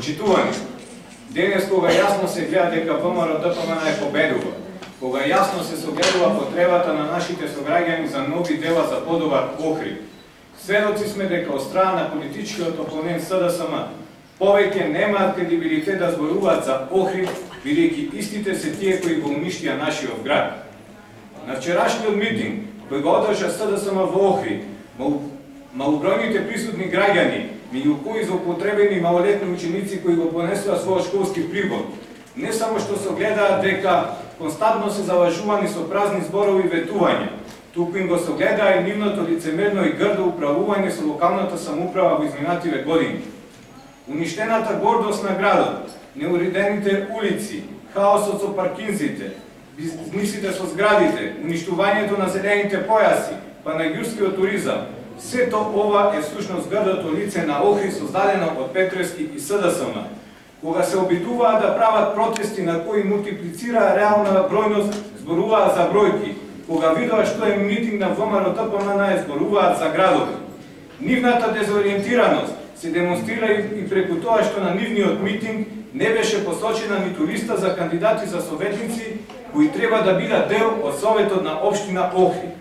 Почитувани, денес кога јасно се гледа дека ВМРО ДПМН е победува, кога јасно се согледува потребата на нашите сограѓани за нови дела за подобар Охрид, сведоци сме дека од страна на политичкиот опонент СДСМ повеќе немаат кредибилитет да зборуваат за Охрид, бидејќи истите се тие кои го уништија нашиот град. На вчерашниот митинг кој го одржа СДСМ во Охрид, малобројните присутни граѓани, меѓу кои злоупотребени малолетни ученици кои го понесува својот школски прибор, не само што се гледаат дека константно се залажувани со празни зборови и ветувања, туку им го согледа и нивното лицемерно и грдо управување со локалната самоуправа во изминативе години. Уништената гордост на градот, неуредените улици, хаосот со паркинзите, бизнисите со зградите, уништувањето на зелените појаси, па туризам, Сето ова е всушност грдото лице на Охри создадено од Петрески и СДСМ, кога се обидуваа да прават протести на кои мултиплицира реална бројност, зборуваа за бројки, кога видоа што е митинг на ВМРО ТПМН, зборуваат за градови. Нивната дезориентираност се демонстрира и преку тоа што на нивниот митинг не беше посочена ниту листа за кандидати за советници кои треба да бидат дел од Советот на Обштина Охрид.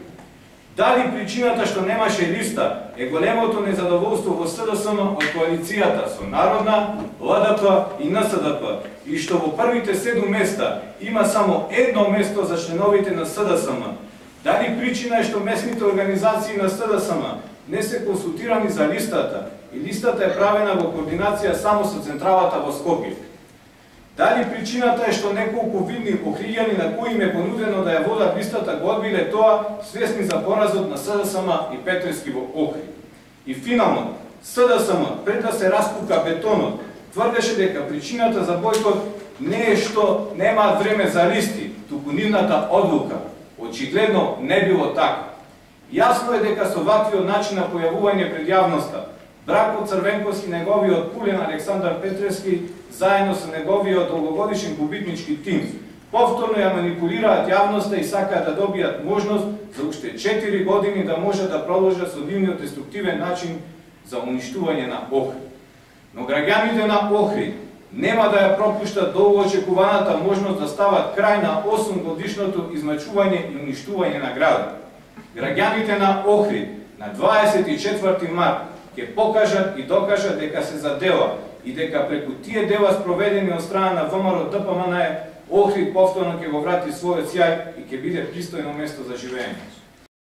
Дали причината што немаше листа е големото незадоволство во СДСМ од коалицијата со Народна, ЛДП и НСДП и што во првите седум места има само едно место за членовите на СДСМ. Дали причина е што местните организации на СДСМ не се консултирани за листата и листата е правена во координација само со централата во Скопје. Дали причината е што неколку видни охриѓани на кои им е понудено да ја водат листата го одбиле тоа, свесни за поразот на СДСМ и Петрески во Охрид. И финално, СДСМ, пред да се распука бетонот, тврдеше дека причината за бојкот не е што немаат време за листи, туку нивната одлука. Очигледно не било така. Јасно е дека со ваквиот начин на појавување пред јавноста, Драко Црвенковски, неговиот пулен Александар Петрески, заедно со неговиот долгогодишен губитнички тим, повторно ја манипулираат јавноста и сакаат да добијат можност за уште 4 години да може да продолжат со нивниот деструктивен начин за уништување на Охрид. Но граѓаните на Охрид нема да ја пропуштат долго очекуваната можност да стават крај на 8 годишното измачување и уништување на градот. Граѓаните на Охрид на 24 март ќе покажат и докажат дека се задела и дека преку тие дела спроведени од страна на ВМРО ДПМН Охрид повторно ќе го врати својот сјај и ќе биде пристојно место за живење.